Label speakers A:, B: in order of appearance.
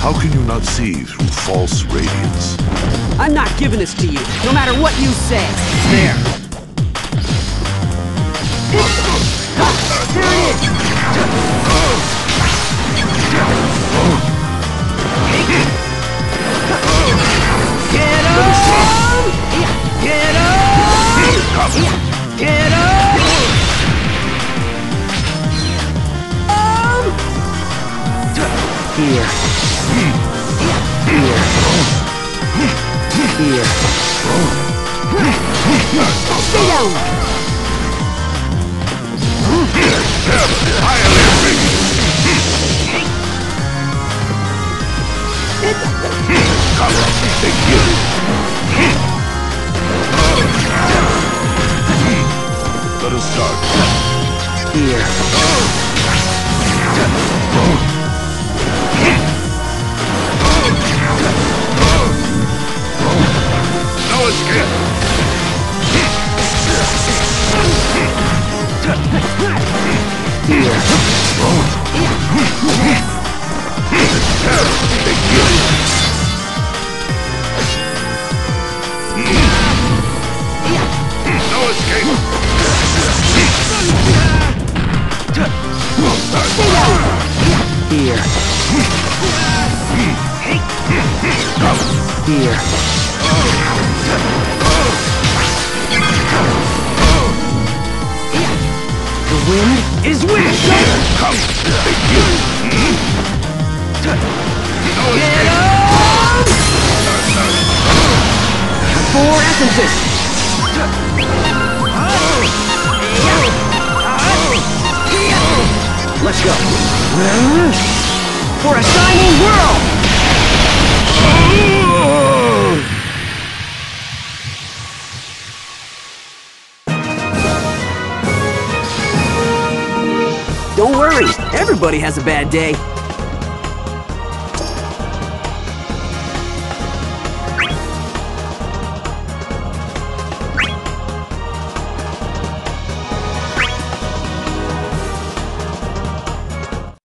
A: How can you not see through false radiance?
B: I'm not giving this to you, no matter what you say. There. There it is! Get up! Get up! Get up!
C: Here.
B: Stay!
A: Let us start.
C: Here. Here. Here. Wind
B: Is wish!
A: Come! Take you!
B: Get up! Four essences! Let's go. For a shining Don't worry, everybody has a bad day.